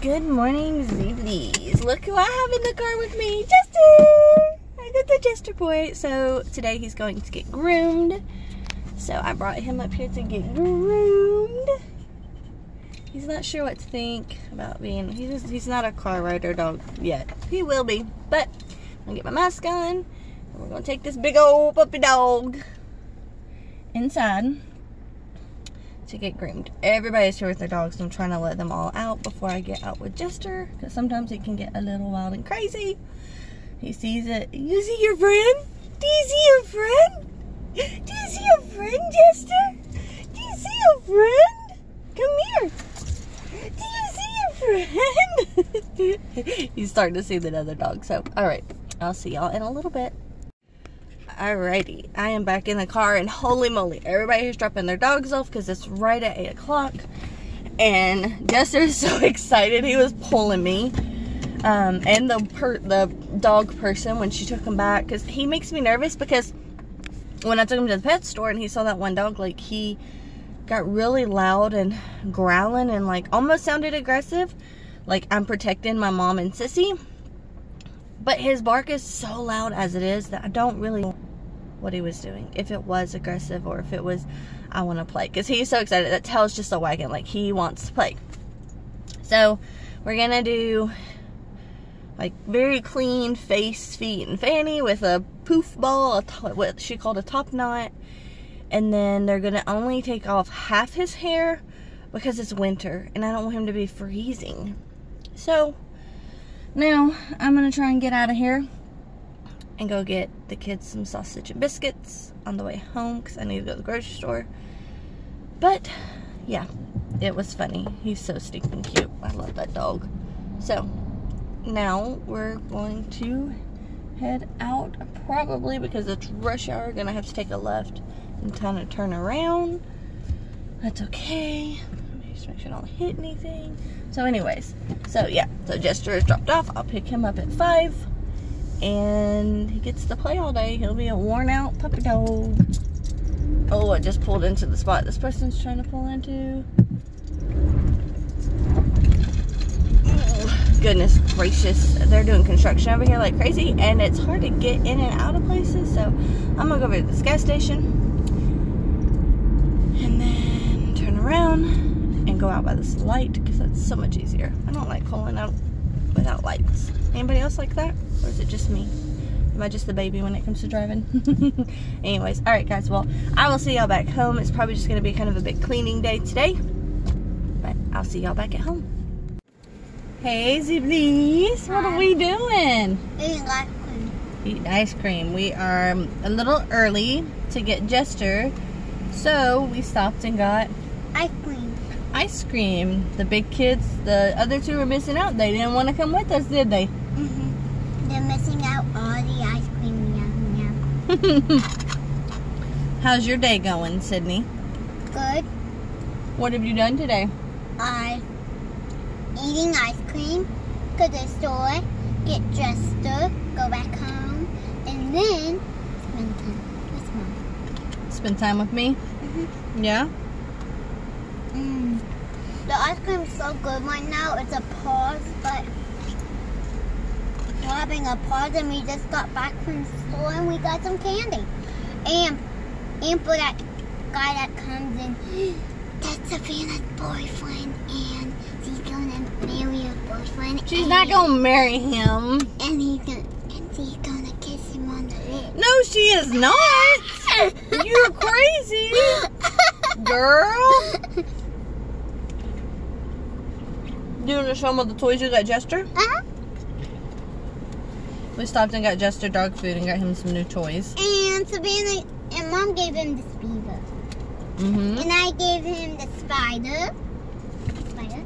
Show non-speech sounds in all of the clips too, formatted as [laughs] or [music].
Good morning, Zeeblies. Look who I have in the car with me, Jester. I got the Jester boy. So today he's going to get groomed. So I brought him up here to get groomed. He's not sure what to think about being, he's, he's not a car rider dog yet. He will be, but I'm gonna get my mask on. We're gonna take this big old puppy dog inside to get groomed. Everybody's here with their dogs. I'm trying to let them all out before I get out with Jester. Because sometimes it can get a little wild and crazy. He sees it. You see your friend? Do you see your friend? Do you see your friend, Jester? Do you see your friend? Come here. Do you see your friend? [laughs] He's starting to see the other dog. So, all right. I'll see y'all in a little bit. Alrighty, I am back in the car and holy moly, everybody is dropping their dogs off because it's right at 8 o'clock. And Jester is [laughs] so excited, he was pulling me. Um, and the per the dog person when she took him back because he makes me nervous because when I took him to the pet store and he saw that one dog, like he got really loud and growling and like almost sounded aggressive. Like I'm protecting my mom and sissy. But his bark is so loud as it is that I don't really what he was doing. If it was aggressive or if it was, I want to play. Because he's so excited. That tail's just a wagon. Like, he wants to play. So, we're going to do, like, very clean face, feet, and fanny with a poof ball, a what she called a top knot. And then they're going to only take off half his hair because it's winter. And I don't want him to be freezing. So, now, I'm going to try and get out of here and go get the kids some sausage and biscuits on the way home because I need to go to the grocery store. But yeah, it was funny. He's so stinking cute. I love that dog. So now we're going to head out probably because it's rush hour. Gonna have to take a left and kind of turn around. That's okay. Just make sure I don't hit anything. So anyways, so yeah, so Jester is dropped off. I'll pick him up at five and he gets to play all day. He'll be a worn out puppy dog. Oh, I just pulled into the spot this person's trying to pull into. Oh, goodness gracious. They're doing construction over here like crazy and it's hard to get in and out of places. So I'm gonna go over to this gas station and then turn around and go out by this light because that's so much easier. I don't like pulling out without lights. Anybody else like that? Or is it just me? Am I just the baby when it comes to driving? [laughs] Anyways, all right, guys. Well, I will see y'all back home. It's probably just going to be kind of a big cleaning day today. But I'll see y'all back at home. Hey, Ziblies. What are we doing? Eating ice cream. Eating ice cream. We are um, a little early to get Jester. So we stopped and got ice cream ice cream. The big kids, the other two were missing out. They didn't want to come with us, did they? Mm -hmm. They're missing out all the ice cream. Yum, yum. [laughs] How's your day going, Sydney? Good. What have you done today? I eating ice cream, go to the store, get dressed up, go back home, and then spend time with mom. Spend time with me? Mm -hmm. Yeah? Mm. The ice cream is so good right now. It's a pause, but we're having a pause and we just got back from the store and we got some candy. And, and for that guy that comes in, [gasps] that's Savannah's boyfriend and she's gonna marry her boyfriend. She's not gonna marry him. And he's gonna, and she's gonna kiss him on the lips. No, she is not. [laughs] You're crazy. [laughs] Girl. Do you want to show them all the toys you got Jester? Uh-huh. We stopped and got Jester dog food and got him some new toys. And Savannah and Mom gave him the beaver. Mm-hmm. And I gave him the spider. Spider.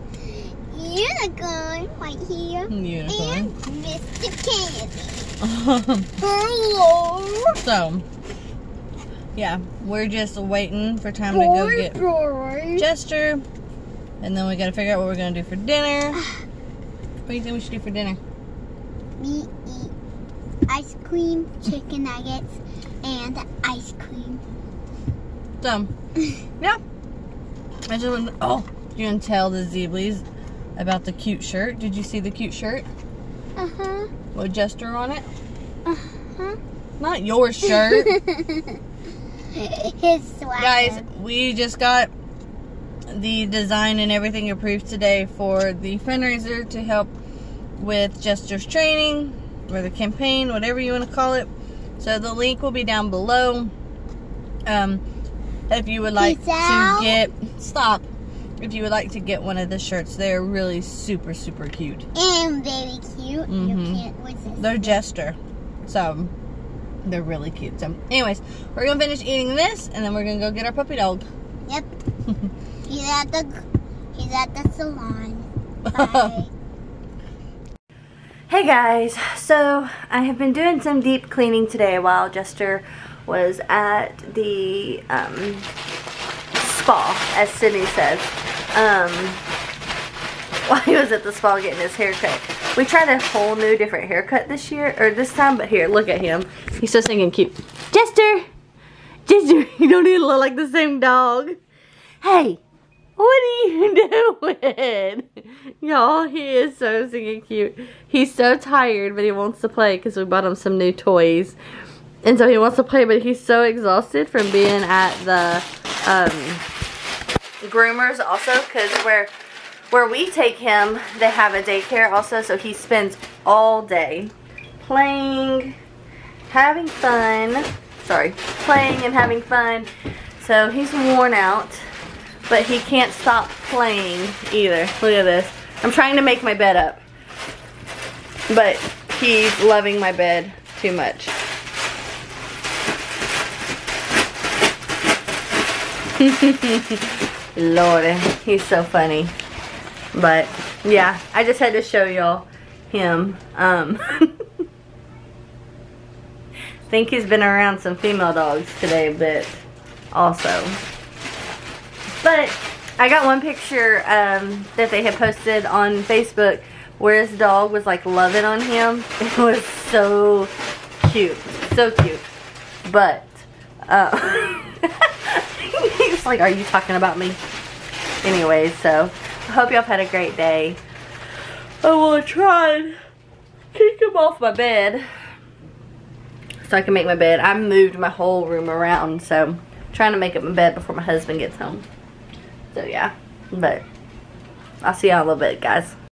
Unicorn right here. Unicorn. And Mr. Candy. Hello. [laughs] So, yeah, we're just waiting for time to go get boy. Jester. And then we gotta figure out what we're gonna do for dinner. [sighs] What do you think we should do for dinner? We eat ice cream, chicken nuggets, and ice cream. Dumb. [laughs] yeah. I just want oh, you can tell the Zeeblies about the cute shirt. Did you see the cute shirt Uh-huh. with Jester on it? Uh-huh. Not your shirt. [laughs] His swagger. Guys, we just got the design and everything approved today for the fundraiser to help with Jester's training or the campaign, whatever you want to call it. So the link will be down below. Um, if you would like Peace to out. get stop, if you would like to get one of the shirts, they're really super super cute. And very cute. Mhm. You can't. They're Jester, so they're really cute. So, anyways, we're gonna finish eating this, and then we're gonna go get our puppy dog. Yep. [laughs] he's at the he's at the salon. [laughs] Bye. Hey guys, so I have been doing some deep cleaning today while Jester was at the um, spa, as Sydney says. Um, [laughs] while he was at the spa getting his hair cut. We tried a whole new different haircut this year, or this time, but here, look at him. He's so singing cute. Jester! Jester, [laughs] you don't even look like the same dog. Hey, what are you [laughs] doing? Y'all, he is so singing cute. He's so tired, but he wants to play because we bought him some new toys. And so he wants to play, but he's so exhausted from being at the um, groomers also because where, where we take him, they have a daycare also. So he spends all day playing, having fun. Sorry, playing and having fun. So he's worn out but he can't stop playing either. Look at this. I'm trying to make my bed up. But he's loving my bed too much. [laughs] Lord, he's so funny. But yeah, I just had to show y'all him. Um, [laughs] think he's been around some female dogs today, but also. But I got one picture um, that they had posted on Facebook where his dog was like loving on him. [laughs] It was so cute. So cute. But, uh, [laughs] he's like, are you talking about me? Anyways, so I hope y'all had a great day. I will try and kick him off my bed so I can make my bed. I moved my whole room around, so I'm trying to make up my bed before my husband gets home. So yeah, but I'll see y'all in a little bit, guys.